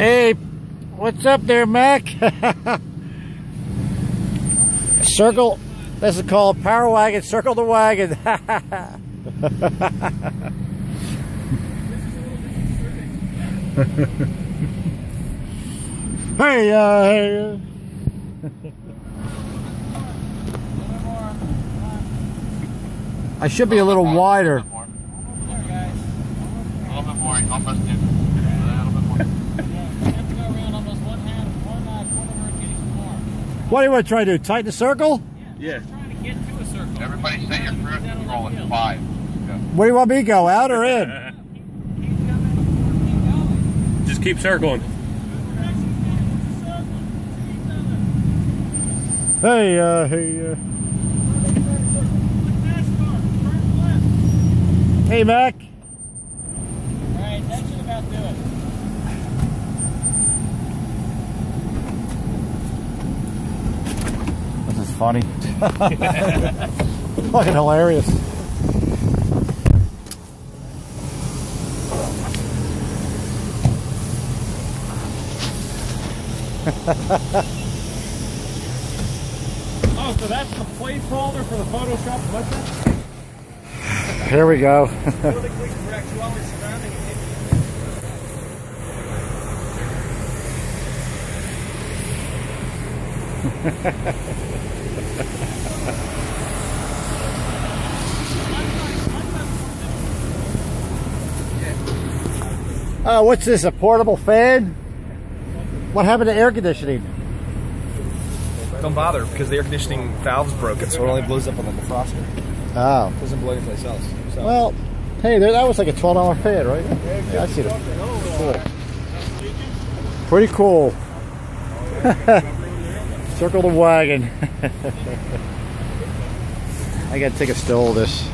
Hey, what's up there, Mac? circle. This is called Power Wagon. Circle the wagon. hey, uh, hey. I should be a little wider. A little bit more. Almost. A little bit more. What do you want to try to do? Tighten the circle? Yeah. yeah Everybody say your cruise control at five. Go. Where do you want me to go? Out or in? Just keep circling. Hey, uh, hey, uh. Hey, Mac. Alright, that should about do it. This is funny. Fucking hilarious. Oh, so that's the placeholder for the Photoshop website? Here we go. Uh, what's this? A portable fan? What happened to air conditioning? Don't bother because the air conditioning valve's broken, so it only blows up on the defroster. Oh. It doesn't blow anyplace else. So. Well, hey, there, that was like a $12 fan, right? Yeah, I see it. Cool. Pretty cool. Circle the wagon. I gotta take a still of this.